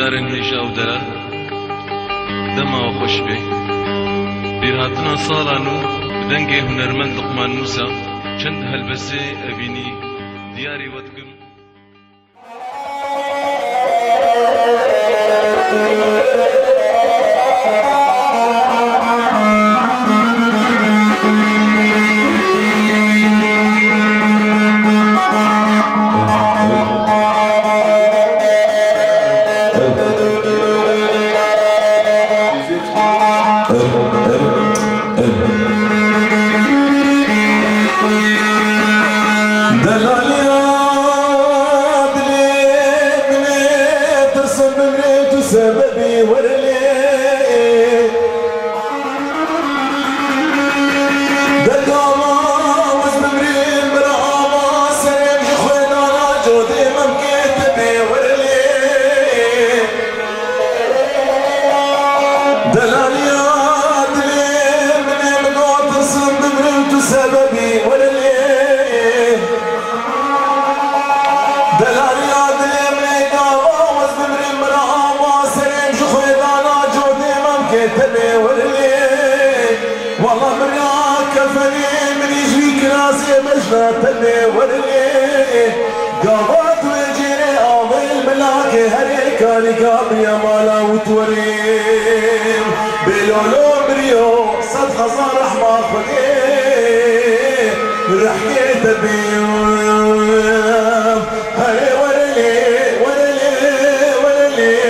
ದಾರಿಂದ ಶಾವುದರ دما خوش بێ بیر هاتنە ساڵان و دەنگێ هوەرمەند لقمان نووسە چەند هەلبەسێ ئەبینی دیاری سببي ورلي دقاما وزمرين برعاما سريم جخوين على جودي ممكن تبي ورلي دلاليا دليل من المقاطر سببي ورلي ورلي والله من كفني من يجيك راسي مجنى تبي ورلي قابات ويجيني اضي الملاك هري كان قابل يا مالا وتوريم. بلولو بريو صد خزان رحمة فقيه رحكي تبيم هري ورلي ورلي ورلي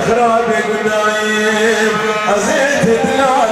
خرابي قدايم أزيت دلالي